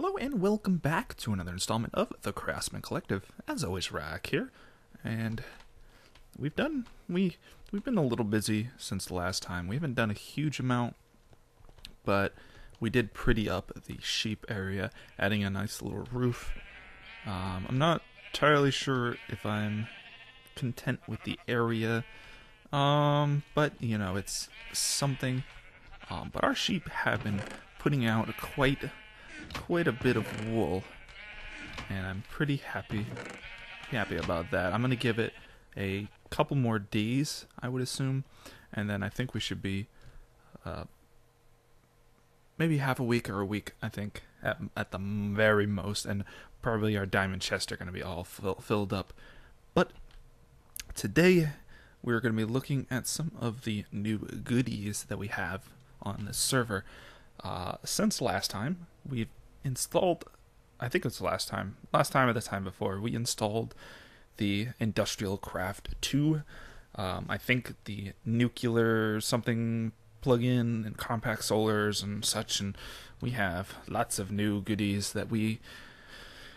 Hello and welcome back to another installment of the Craftsmen Collective. As always, Rock here, and we've done we we've been a little busy since the last time. We haven't done a huge amount, but we did pretty up the sheep area, adding a nice little roof. Um, I'm not entirely sure if I'm content with the area, um, but you know it's something. Um, but our sheep have been putting out quite quite a bit of wool, and I'm pretty happy happy about that. I'm gonna give it a couple more days, I would assume, and then I think we should be uh, maybe half a week or a week. I think at at the very most, and probably our diamond chests are gonna be all fill, filled up. But today we're going to be looking at some of the new goodies that we have on the server. Uh, since last time, we've installed, I think it's the last time, last time or the time before, we installed the Industrial Craft 2. Um, I think the nuclear something plug-in and compact solars and such, and we have lots of new goodies that we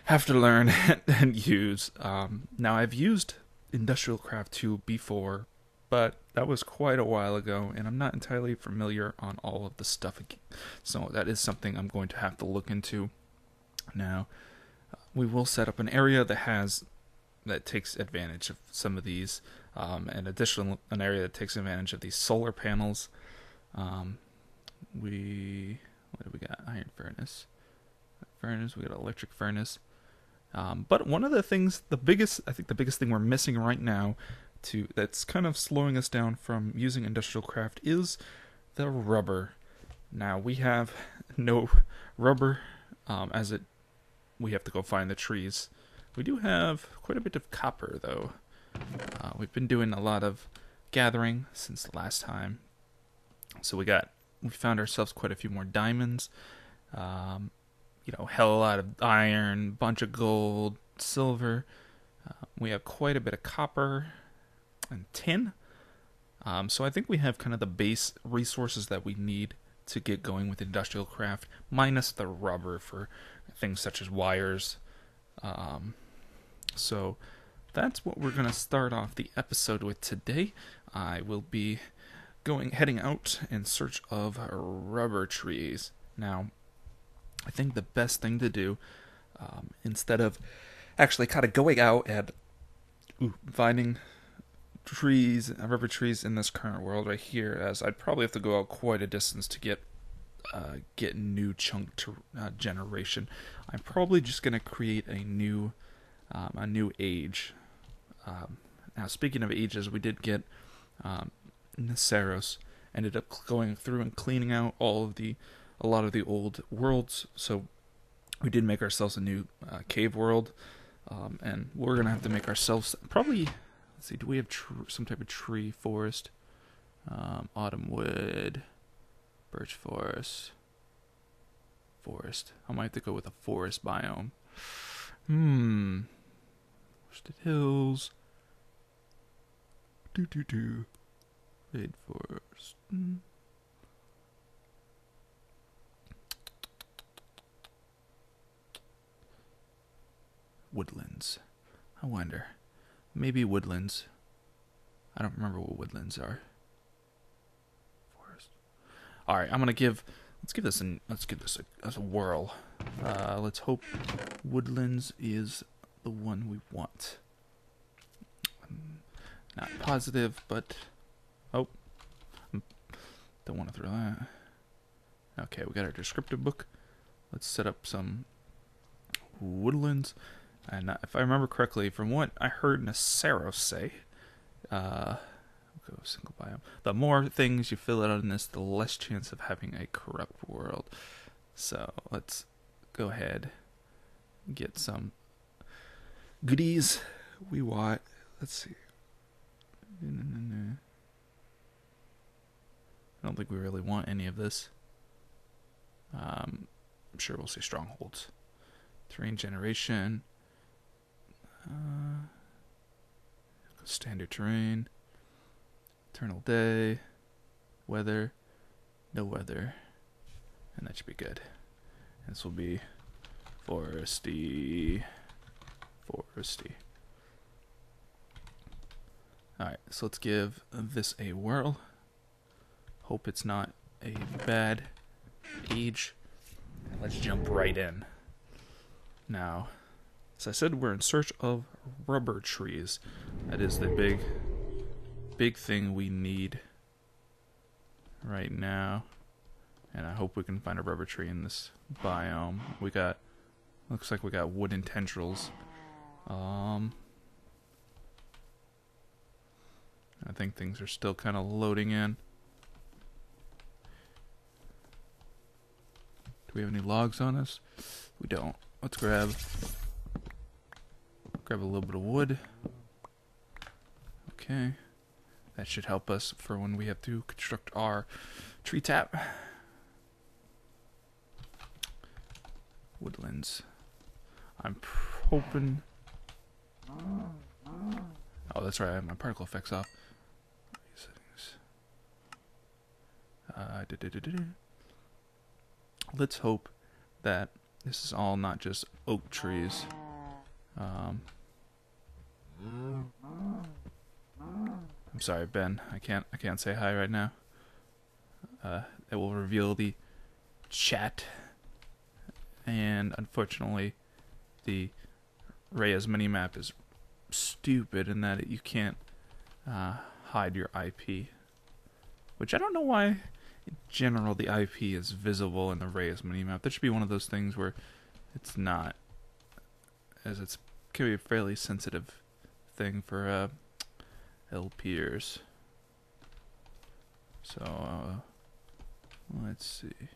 have to learn and use. Um, now, I've used Industrial Craft 2 before, but that was quite a while ago, and I'm not entirely familiar on all of the stuff again. So that is something I'm going to have to look into. Now, we will set up an area that has that takes advantage of some of these, um, and additional an area that takes advantage of these solar panels. Um, we what do we got? Iron furnace, furnace. We got electric furnace. Um, but one of the things, the biggest, I think the biggest thing we're missing right now, to that's kind of slowing us down from using industrial craft is the rubber. Now we have no rubber, um, as it we have to go find the trees. We do have quite a bit of copper though. Uh, we've been doing a lot of gathering since the last time, so we got we found ourselves quite a few more diamonds. Um, you know, hell a lot of iron, bunch of gold, silver. Uh, we have quite a bit of copper and tin. Um, so I think we have kind of the base resources that we need to get going with industrial craft, minus the rubber for things such as wires. Um, so that's what we're gonna start off the episode with today. I will be going heading out in search of rubber trees. Now, I think the best thing to do, um, instead of actually kind of going out and ooh, finding trees, rubber trees in this current world right here, as I'd probably have to go out quite a distance to get uh, get new chunk to, uh, generation. I'm probably just gonna create a new um, a new age. Um, now, speaking of ages, we did get um, Neceros. Ended up going through and cleaning out all of the a lot of the old worlds. So we did make ourselves a new uh, cave world, um, and we're gonna have to make ourselves probably. Let's see, do we have tr- some type of tree forest? Um, autumn wood, birch forest, forest. I might have to go with a forest biome. Hmm. Worsted Hills. Do do do. Red forest. Hmm. woodlands. I wonder. Maybe woodlands. I don't remember what woodlands are. Forest. All right, I'm gonna give. Let's give this an. Let's give this a, a whirl. Uh, let's hope woodlands is the one we want. I'm not positive, but oh, don't want to throw that. Okay, we got our descriptive book. Let's set up some woodlands. And if I remember correctly, from what I heard Neceros say, uh, go single biome. The more things you fill out in this, the less chance of having a corrupt world. So let's go ahead get some goodies we want. Let's see. I don't think we really want any of this. Um, I'm sure we'll see strongholds. Terrain generation. Uh, standard terrain, eternal day, weather, no weather, and that should be good. This will be Foresty. Foresty. Alright, so let's give this a whirl. Hope it's not a bad age. Let's jump right in. Now, as I said, we're in search of rubber trees. That is the big, big thing we need right now. And I hope we can find a rubber tree in this biome. We got, looks like we got wooden tendrils. Um, I think things are still kind of loading in. Do we have any logs on us? We don't. Let's grab grab a little bit of wood. Okay. That should help us for when we have to construct our tree tap. Woodlands. I'm hoping. Oh, that's right. I have my particle effects off. Uh, Let's hope that this is all not just oak trees. Um, I'm sorry, Ben. I can't. I can't say hi right now. Uh, it will reveal the chat, and unfortunately, the Rei's map is stupid in that you can't uh, hide your IP. Which I don't know why in general, the IP is visible in the Rei's minimap. That should be one of those things where it's not, as it's can be a fairly sensitive thing for uh, LPers. So uh, let's see.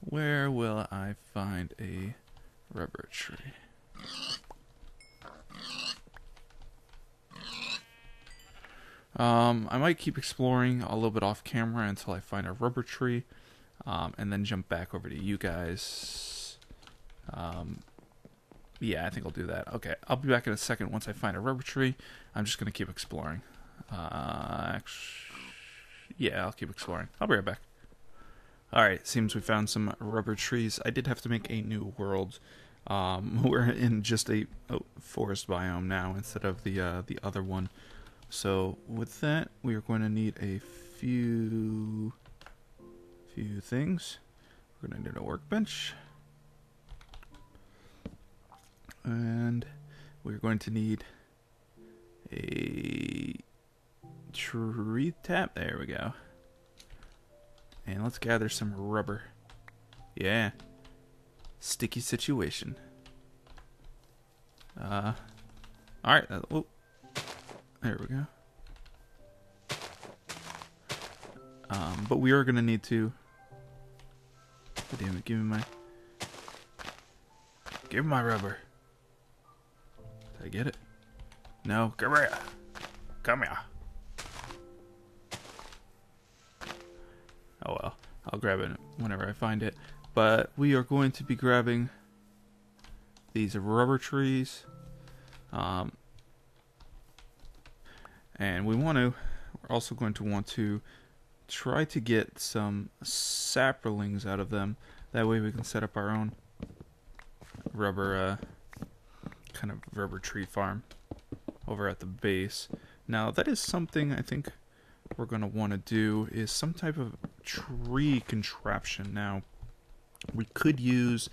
Where will I find a rubber tree? Um, I might keep exploring a little bit off camera until I find a rubber tree, um, and then jump back over to you guys. Um, yeah, I think I'll do that. Okay, I'll be back in a second once I find a rubber tree. I'm just gonna keep exploring. Uh, yeah, I'll keep exploring. I'll be right back. Alright, seems we found some rubber trees. I did have to make a new world. Um, we're in just a, a forest biome now instead of the uh, the other one. So with that, we are going to need a few few things. We're going to need a workbench. And we're going to need a tree tap. There we go. And let's gather some rubber. Yeah. Sticky situation. Uh, Alright. Uh, there we go. Um, but we are going to need to... Damn it, give me my... Give me my rubber. Did I get it? No, come here. Come here. Oh well, I'll grab it whenever I find it. But we are going to be grabbing these rubber trees. Um, and we want to, we're also going to want to try to get some saplings out of them. That way we can set up our own rubber, uh, kind of rubber tree farm over at the base. Now that is something I think we're going to want to do is some type of tree contraption. Now, we could use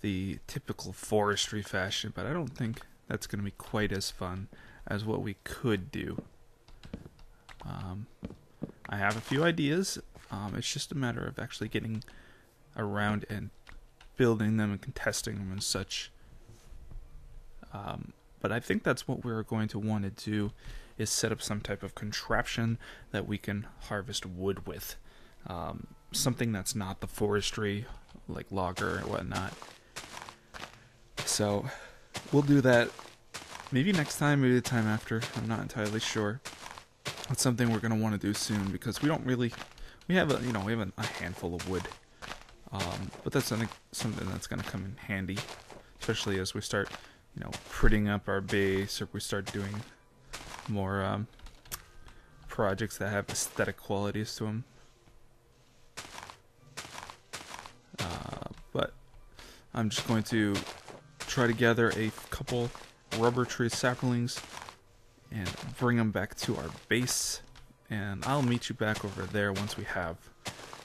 the typical forestry fashion, but I don't think that's going to be quite as fun as what we could do. Um, I have a few ideas. Um, it's just a matter of actually getting around and building them and contesting them and such. Um, but I think that's what we're going to want to do is set up some type of contraption that we can harvest wood with. Um, something that's not the forestry, like logger and whatnot. So we'll do that maybe next time, maybe the time after. I'm not entirely sure. It's something we're gonna want to do soon because we don't really, we have a you know we have a, handful of wood, um, but that's something something that's gonna come in handy, especially as we start you know prettying up our base or we start doing more um, projects that have aesthetic qualities to them. Uh, but I'm just going to try to gather a couple rubber tree saplings and bring them back to our base. And I'll meet you back over there once we have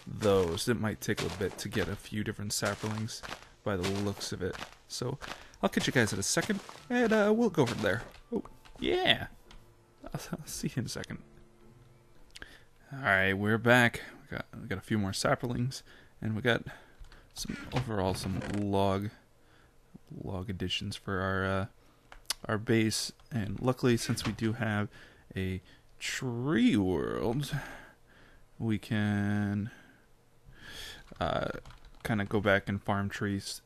those. It might take a bit to get a few different saplings by the looks of it. So I'll catch you guys in a second, and uh, we'll go from there. Oh, yeah. I'll, I'll see you in a second. All right, we're back. We got we got a few more saplings, and we got some overall some log log additions for our uh, our base. And luckily, since we do have a tree world, we can uh, kind of go back and farm trees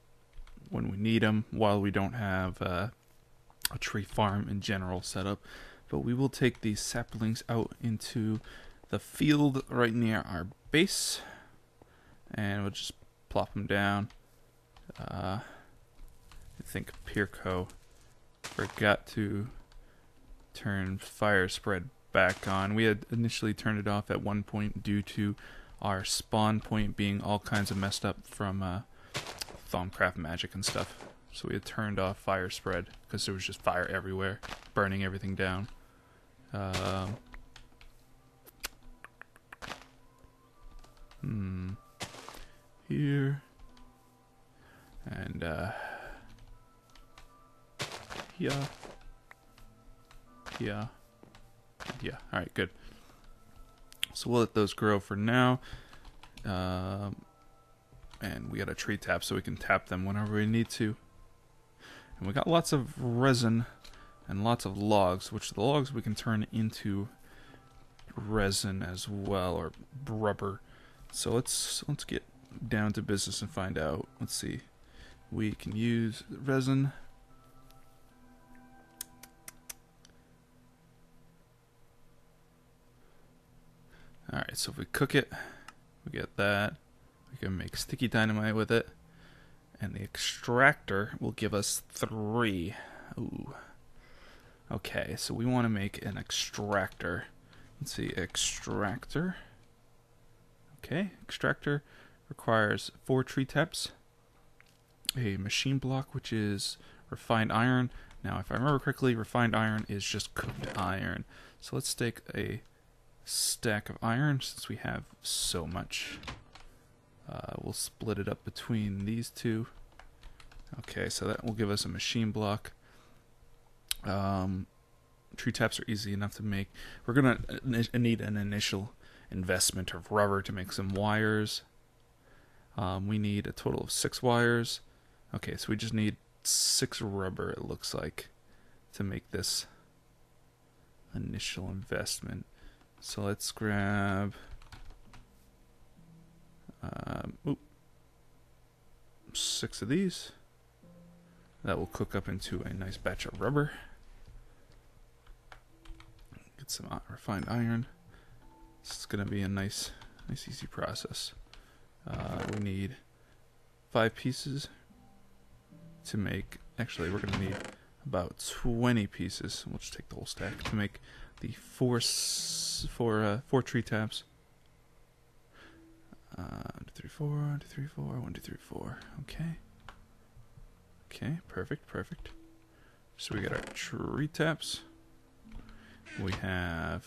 when we need them while we don't have uh, a tree farm in general set up. But we will take these saplings out into the field right near our base and we'll just plop them down. Uh, I think Peerko forgot to turn fire spread back on. We had initially turned it off at one point due to our spawn point being all kinds of messed up from uh, magic and stuff. So we had turned off fire spread because there was just fire everywhere, burning everything down. Um, hmm. Here. And, uh. Yeah. Yeah. Yeah. Alright, good. So we'll let those grow for now. Um, and we got a tree tap so we can tap them whenever we need to. And we got lots of resin and lots of logs, which the logs we can turn into resin as well or rubber. So let's let's get down to business and find out. Let's see. We can use resin. So if we cook it, we get that. We can make sticky dynamite with it. And the extractor will give us three. Ooh. Okay, so we want to make an extractor. Let's see, extractor. Okay, extractor requires four tree taps, a machine block, which is refined iron. Now, if I remember correctly, refined iron is just cooked iron. So let's take a stack of iron since we have so much. Uh, we'll split it up between these two. Okay, so that will give us a machine block. Um, tree taps are easy enough to make. We're gonna need an initial investment of rubber to make some wires. Um, we need a total of six wires. Okay, so we just need six rubber. It looks like to make this initial investment. So let's grab. Um, oop, six of these. That will cook up into a nice batch of rubber. Get some refined iron. Is going to be a nice, nice easy process. Uh, we need five pieces to make. Actually, we're going to need about 20 pieces. We'll just take the whole stack to make the four four uh, four tree taps. Uh, one, two, three, four, one, two, three, four, one, two, three, four. Okay. Okay, perfect, perfect. So we got our tree taps. We have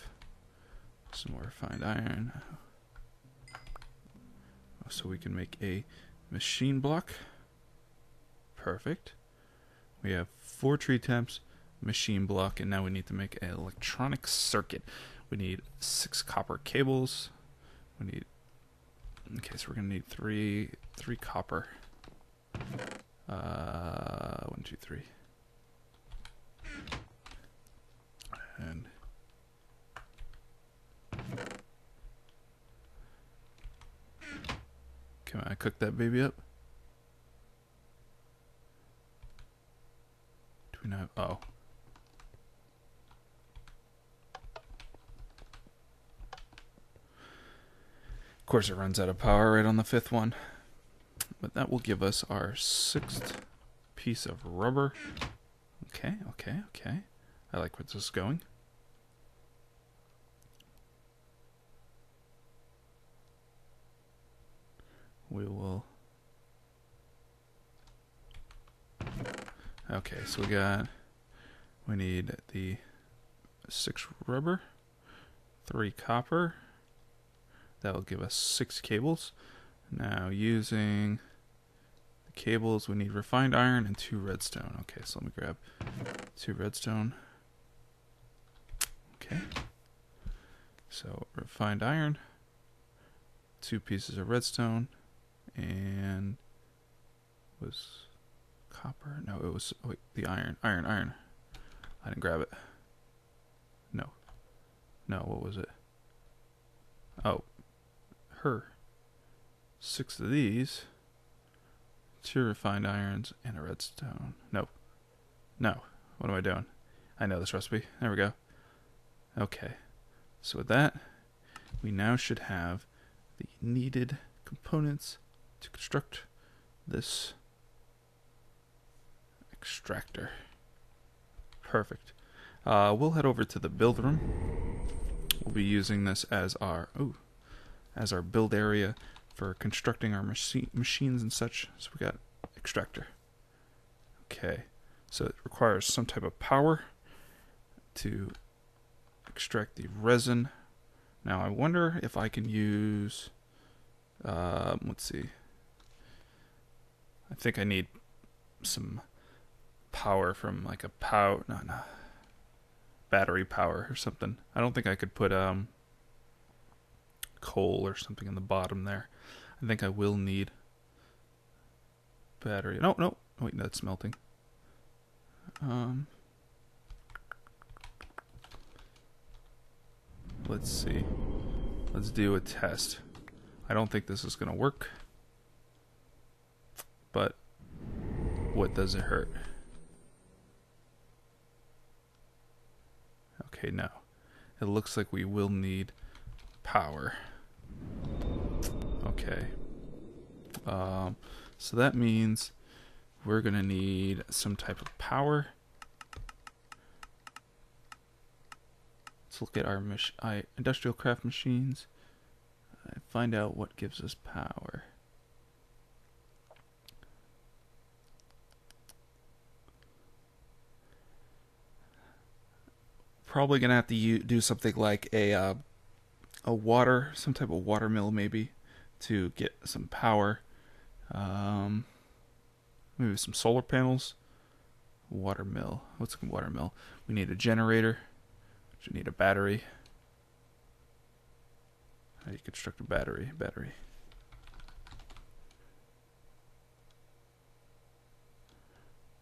some more refined iron. So we can make a machine block. Perfect. We have four tree taps, machine block, and now we need to make an electronic circuit. We need six copper cables. We need okay, so we're gonna need three three copper. Uh, one, two, three, and can I cook that baby up? Do we know? Oh. Of course it runs out of power right on the fifth one. But that will give us our sixth piece of rubber. Okay, okay, okay. I like where this is going. We will Okay, so we got we need the six rubber, three copper. That will give us six cables. Now using the cables, we need refined iron and two redstone. Okay, so let me grab two redstone. Okay. So refined iron, two pieces of redstone, and was copper? No, it was oh wait, the iron, iron, iron. I didn't grab it. No. No, what was it? Oh, her. Six of these. Two refined irons and a redstone. No. No. What am I doing? I know this recipe. There we go. Okay. So with that, we now should have the needed components to construct this extractor. Perfect. Uh, we'll head over to the build room. We'll be using this as our ooh, as our build area for constructing our machi- machines and such. So we got extractor. Okay, so it requires some type of power to extract the resin. Now I wonder if I can use. Um, let's see. I think I need some power from like a power. No, no. Battery power or something. I don't think I could put um coal or something in the bottom there. I think I will need battery. No, no. Wait, that's melting. Um. Let's see. Let's do a test. I don't think this is going to work. But what does it hurt? Okay, no. It looks like we will need power. Okay. Um, so that means we're going to need some type of power. Let's look at our industrial craft machines. Uh, find out what gives us power. Probably gonna have to u- do something like a uh, a water, some type of water mill maybe, to get some power. Um, maybe some solar panels. Water mill. What's a water mill? We need a generator. We need a battery. How do you construct a battery? Battery.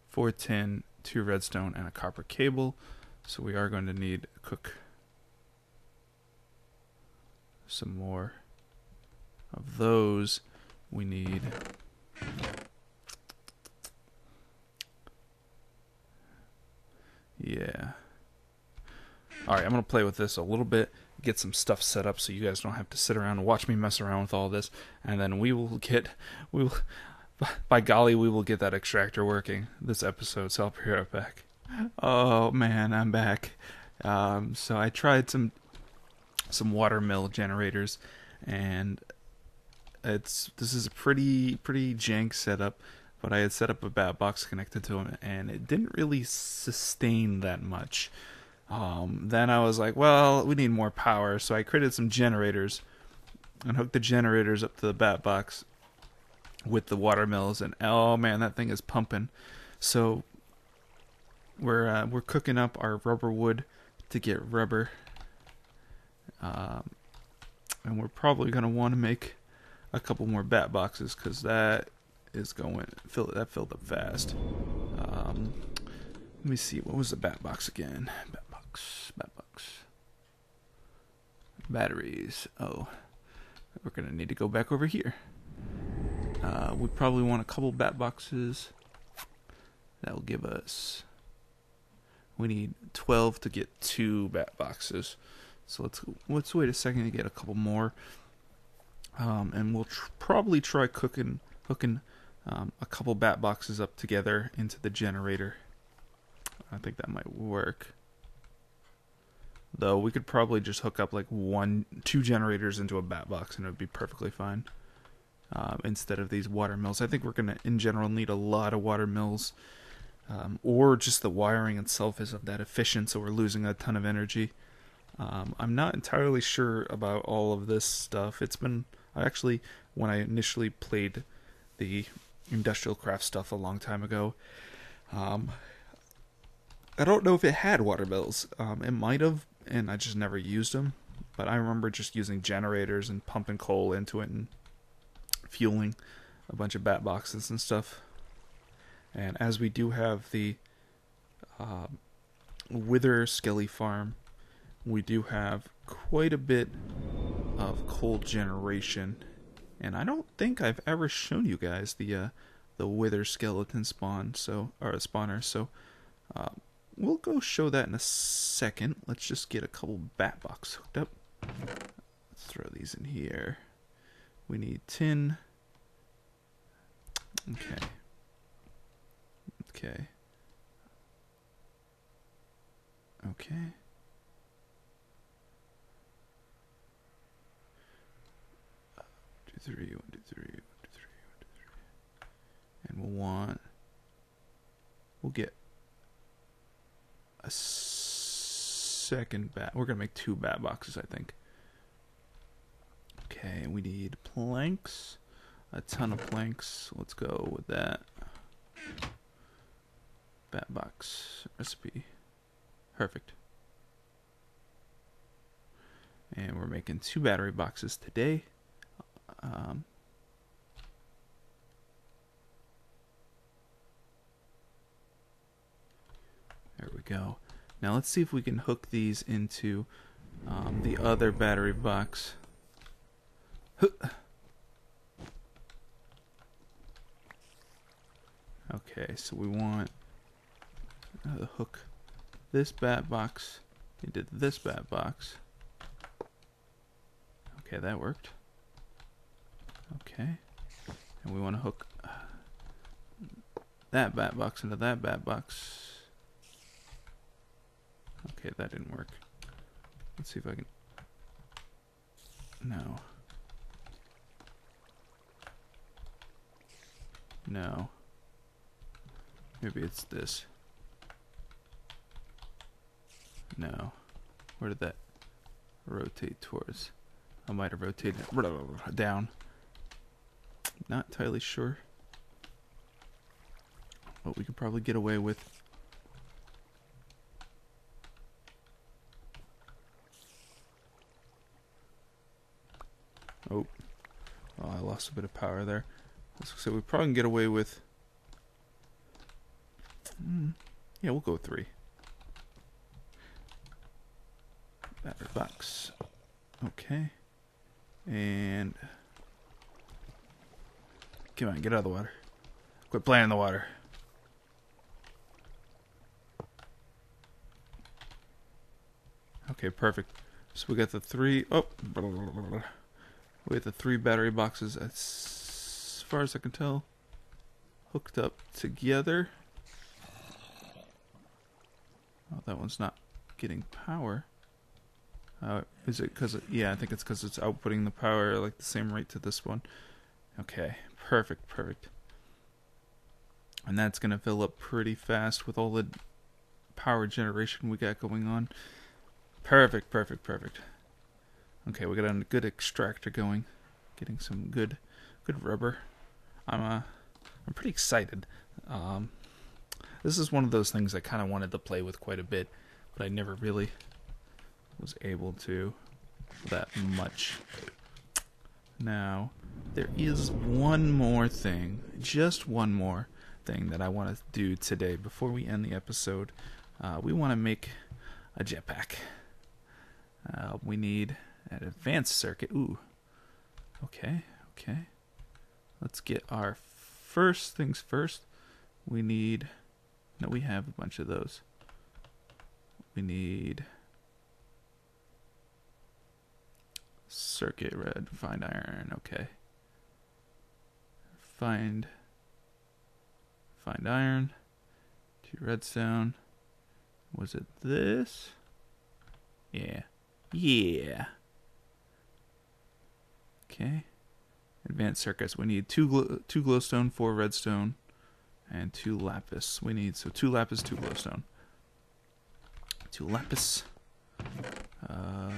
Four tin, two redstone, and a copper cable. So we are going to need cook some more of those. We need Yeah. Alright, I'm going to play with this a little bit, get some stuff set up so you guys don't have to sit around and watch me mess around with all this, and then we will get, we will, by golly, we will get that extractor working this episode, so I'll be right back. Oh man, I'm back. Um, so I tried some, some water mill generators, and it's, this is a pretty, pretty jank setup but I had set up a bat box connected to them, and it didn't really sustain that much. Um, then I was like, well, we need more power, so I created some generators and hooked the generators up to the bat box with the water mills, and oh man, that thing is pumping. So we're uh, we're cooking up our rubber wood to get rubber, um, and we're probably gonna want to make a couple more bat boxes because that is going fill that filled up fast. Um, let me see. What was the bat box again? Bat box. Bat box. Batteries. Oh, we're gonna need to go back over here. Uh, we probably want a couple bat boxes. That will give us. We need 12 to get two bat boxes. So let's let's wait a second to get a couple more. Um, and we'll tr- probably try cooking hooking um, a couple bat boxes up together into the generator. I think that might work. Though we could probably just hook up like one, two generators into a bat box and it would be perfectly fine. Um, instead of these water mills, I think we're gonna, in general, need a lot of water mills um, or just the wiring itself isn't that efficient, so we're losing a ton of energy. Um, I'm not entirely sure about all of this stuff. It's been I actually when I initially played the industrial craft stuff a long time ago. Um, I don't know if it had water mills. Um, it might have, and I just never used them. But I remember just using generators and pumping coal into it and fueling a bunch of bat boxes and stuff. And as we do have the uh, Wither Skelly farm, we do have quite a bit of coal generation. And I don't think I've ever shown you guys the uh, the Wither skeleton spawn, so or spawner. So uh, we'll go show that in a second. Let's just get a couple bat box hooked up. Let's throw these in here. We need tin. Okay. Okay. Okay. Two, three, one, two, three, one, two, three, one, two, three. And we'll want, we'll get a second bat. We're going to make two bat boxes, I think. Okay, we need planks. A ton of planks. Let's go with that. Bat box recipe. Perfect. And we're making two battery boxes today. Um, there we go. Now let's see if we can hook these into um, the other battery box. Okay, so we want Uh, to hook this bat box into this bat box. Okay, that worked. Okay. And we want to hook uh, that bat box into that bat box. Okay, that didn't work. Let's see if I can... No. No. Maybe it's this. No. Where did that rotate towards? I might have rotated it down. Not entirely sure. But we could probably get away with. Oh. oh, I lost a bit of power there. So we probably can get away with. Mm, yeah, we'll go three. Battery box. Okay. And Come on, get out of the water. Quit playing in the water. Okay, perfect. So we got the three. Oh, we got the three battery boxes. As far as I can tell, hooked up together. Oh, that one's not getting power. Uh, is it because? Yeah, I think it's because it's outputting the power like the same rate to this one. Okay, perfect, perfect. And that's going to fill up pretty fast with all the power generation we got going on. Perfect, perfect, perfect. Okay, we got a good extractor going. Getting some good good rubber. I'm uh I'm pretty excited. Um this is one of those things I kind of wanted to play with quite a bit, but I never really was able to that much. Now, there is one more thing, just one more thing that I want to do today before we end the episode. Uh, we want to make a jetpack. Uh, we need an advanced circuit. Ooh. Okay, okay. Let's get our first things first. We need. No, we have a bunch of those. We need. Circuit red, find iron, okay. Find find iron. To redstone. Was it this? Yeah. Yeah. Okay. Advanced circuits. We need two gl two glowstone, four redstone, and two lapis. We need so two lapis, two glowstone. Two lapis. Uh,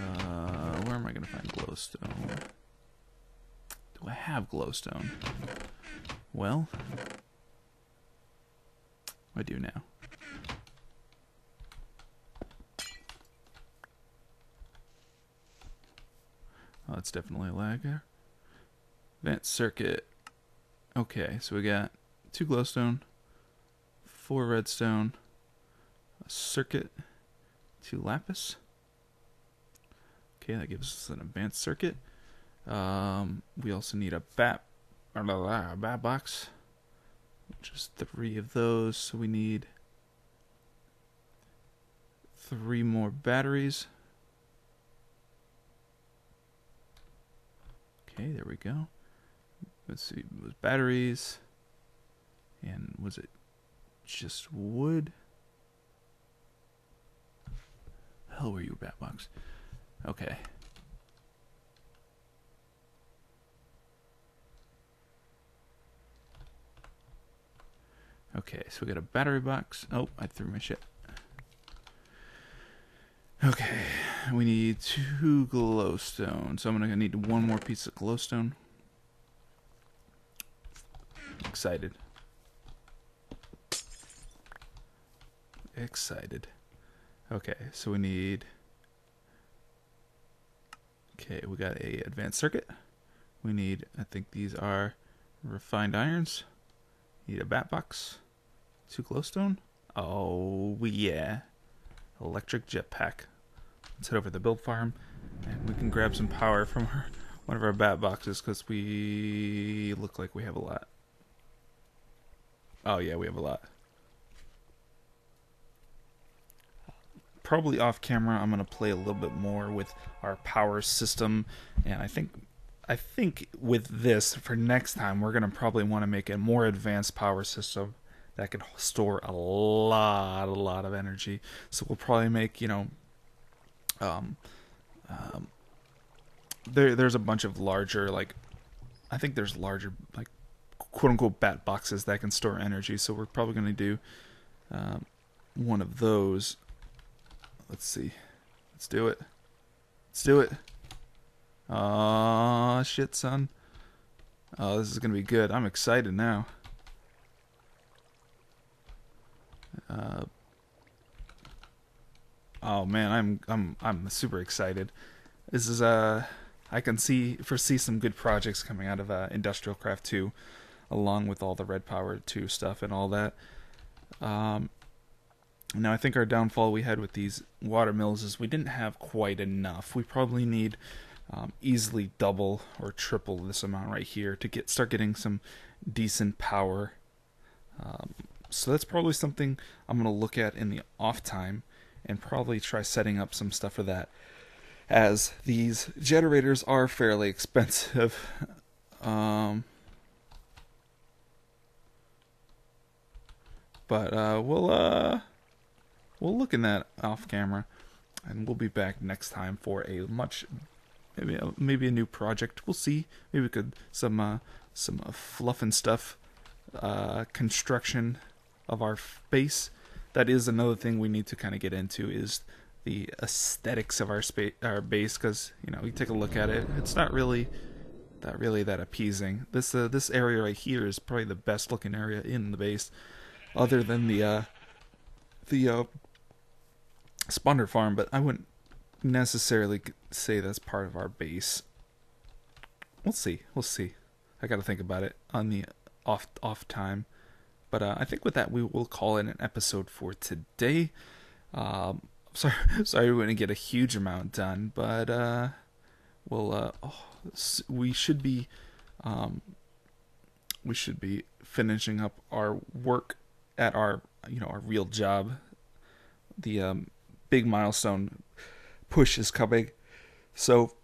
where am I gonna find glowstone? Do I have glowstone? Well, I do now. Oh, that's definitely a lag there. Vent circuit. Okay, so we got two glowstone, four redstone, a circuit, two lapis. Okay, that gives us an advanced circuit. Um, we also need a bat, blah, blah, blah, bat box, Just three of those. So we need three more batteries. Okay, there we go. Let's see, was batteries, and was it just wood? Hell, were you bat box? Okay. Okay, so we got a battery box. Oh, I threw my shit. Okay, we need two glowstone. So I'm gonna need one more piece of glowstone. Excited. Excited. Okay, so we need. Okay, we got a advanced circuit. We need, I think these are refined irons. Need a bat box. Two glowstone. Oh yeah, electric jetpack. Let's head over to the build farm, and we can grab some power from our, one of our bat boxes because we look like we have a lot. Oh yeah, we have a lot. Probably off camera, I'm gonna play a little bit more with our power system, and I think, I think with this for next time, we're gonna probably want to make a more advanced power system that can store a lot, a lot of energy. So we'll probably make, you know, um, um, there, there's a bunch of larger, like, I think there's larger, like, quote unquote bat boxes that can store energy. So we're probably going to do um, one of those. Let's see. Let's do it. Let's do it. Oh shit, son. Oh, this is gonna be good. I'm excited now. Uh, oh man, I'm I'm I'm super excited. This is uh I can see foresee some good projects coming out of uh, Industrial Craft 2 along with all the Red Power 2 stuff and all that. Um, now, I think our downfall we had with these water mills is we didn't have quite enough. We probably need um, easily double or triple this amount right here to get start getting some decent power. Um, so that's probably something I'm going to look at in the off time and probably try setting up some stuff for that. As these generators are fairly expensive. Um, but uh, we'll uh, we'll look in that off camera, and we'll be back next time for a much maybe a, maybe a new project. We'll see. Maybe we could some uh, some uh, fluff and stuff uh, construction of our base. That is another thing we need to kind of get into is the aesthetics of our space, our base, because you know you take a look at it, it's not really that really that appeasing. This uh, this area right here is probably the best looking area in the base other than the uh, the uh, spawner farm, but I wouldn't necessarily say that's part of our base. We'll see. We'll see. I got to think about it on the off off time. But uh, I think with that we will call it an episode for today. Um, sorry, sorry we didn't get a huge amount done, but uh, we'll uh, oh, we should be um, we should be finishing up our work at our you know our real job. The um, big milestone push is coming, so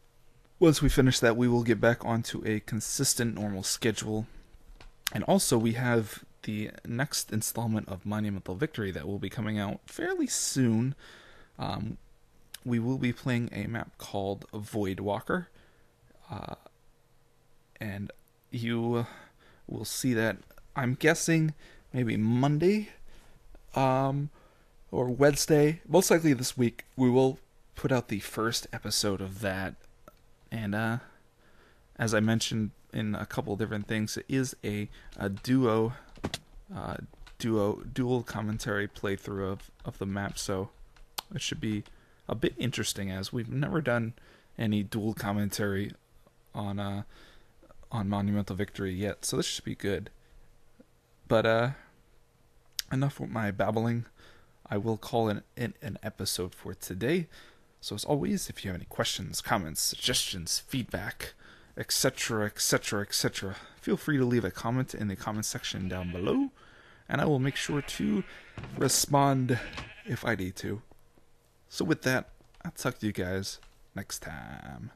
once we finish that, we will get back onto a consistent normal schedule. And also, we have the next installment of Monumental Victory that will be coming out fairly soon. Um, we will be playing a map called Voidwalker, uh, and you will see that. I'm guessing maybe Monday, um, or Wednesday. Most likely this week we will put out the first episode of that, and uh, as I mentioned in a couple different things, it is a a duo, uh, duo dual commentary playthrough of of the map, so it should be a bit interesting as we've never done any dual commentary on uh on Monumental Victory yet, so this should be good. But uh enough with my babbling. I will call it an, an episode for today. So as always, if you have any questions, comments, suggestions, feedback, etc., etc., etc., feel free to leave a comment in the comment section down below, and I will make sure to respond if I need to. So with that, I'll talk to you guys next time.